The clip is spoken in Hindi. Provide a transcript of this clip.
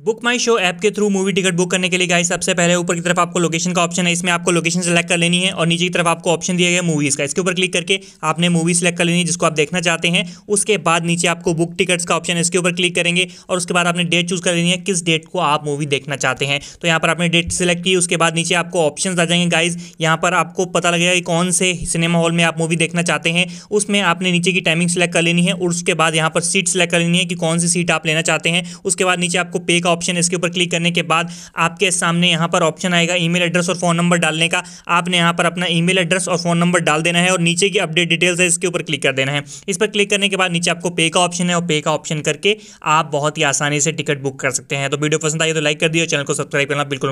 बुक माई शो ऐप के थ्रू मूवी टिकट बुक करने के लिए गाइस सबसे पहले ऊपर की तरफ़ आपको लोकेशन का ऑप्शन है। इसमें आपको लोकेशन सेलेक्ट कर लेनी है और नीचे की तरफ़ आपको ऑप्शन दिया गया मूवीज़ का। इसके ऊपर क्लिक करके आपने मूवी सेलेक्ट कर लेनी है, जिसको आप देखना चाहते हैं। उसके बाद नीचे आपको बुक टिकट्स का ऑप्शन है, इसके ऊपर क्लिक करेंगे और उसके बाद आपने डेट चूज़ कर लेनी है, किस डेट को आप मूवी देखना चाहते हैं। तो यहाँ पर आपने डेट सेलेक्ट की, उसके बाद नीचे आपको ऑप्शन आ जाएँगे गाइज़ यहाँ पर आपको पता लगेगा कि कौन से सिनेमा हॉल में आप मूवी देखना चाहते हैं। उसमें आपने नीचे की टाइमिंग सेलेक्ट कर लेनी है और उसके बाद यहाँ पर सीट सेलेक्ट कर लेनी है कि कौन सी सीट आप लेना चाहते हैं। उसके बाद नीचे आपको पे का ऑप्शन है इसके ऊपर क्लिक करने के बाद आपके सामने यहाँ पर ऑप्शन आएगा ईमेल एड्रेस और फ़ोन नंबर डालने का। आपने यहाँ पर अपना ईमेल एड्रेस और फ़ोन नंबर डाल देना है और नीचे की अपडेट डिटेल्स है, इसके ऊपर क्लिक कर देना है। इस पर क्लिक करने के बाद नीचे आपको पे का ऑप्शन है और पे का ऑप्शन करके आप बहुत ही आसानी से टिकट बुक कर सकते हैं। तो वीडियो पसंद आई तो लाइक कर दिए चैनल को सब्सक्राइब करना बिल्कुल